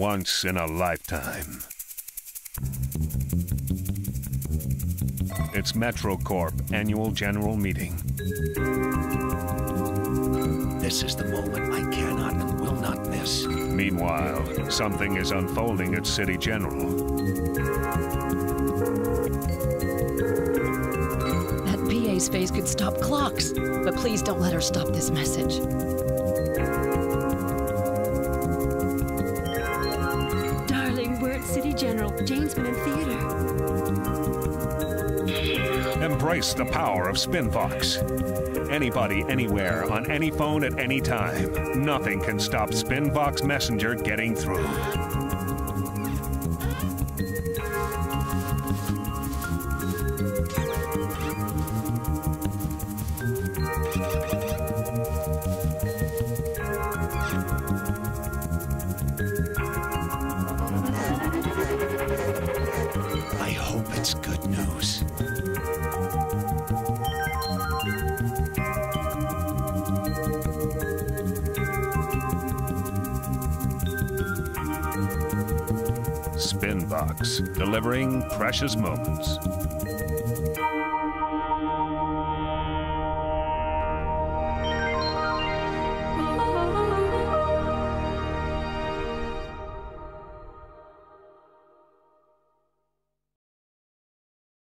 Once in a lifetime. It's MetroCorp annual general meeting. This is the moment I cannot and will not miss. Meanwhile, something is unfolding at City General. That PA's face could stop clocks, but please don't let her stop this message. Jane's been in theater. Embrace the power of SpinVox. Anybody, anywhere, on any phone at any time. Nothing can stop SpinVox Messenger getting through. News. SpinVox, delivering precious moments.